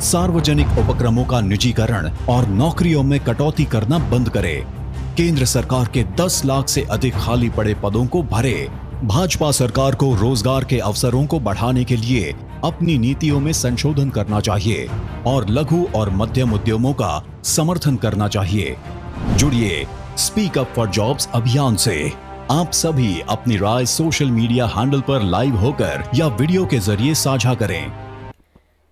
सार्वजनिक उपक्रमों का निजीकरण और नौकरियों में कटौती करना बंद करे। केंद्र सरकार के 10 लाख से अधिक खाली पड़े पदों को भरे। भाजपा सरकार को रोज़गार के अवसरों को बढ़ाने के लिए अपनी नीतियों में संशोधन करना चाहिए और लघु और मध्यम उद्यमों का समर्थन करना चाहिए। जुड़िए स्पीक अप फॉर जॉब्स अभियान से। आप सभी अपनी राय सोशल मीडिया हैंडल पर लाइव होकर या वीडियो के ज़रिए साझा करें।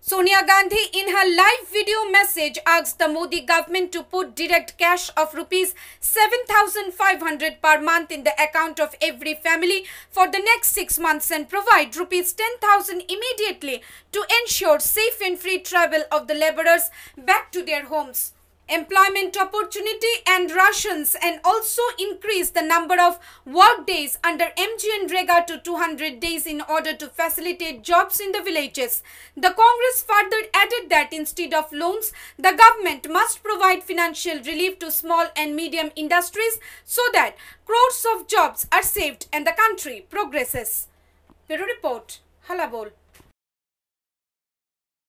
Sonia Gandhi, in her live video message, asked the Modi government to put direct cash of rupees 7,500 per month in the account of every family for the next six months and provide rupees 10,000 immediately to ensure safe and free travel of the laborers back to their homes. Employment opportunity and rations and also increase the number of work days under MG and Rega to 200 days in order to facilitate jobs in the villages. The Congress further added that instead of loans, the government must provide financial relief to small and medium industries so that crores of jobs are saved and the country progresses. Bureau Report, Hallabol.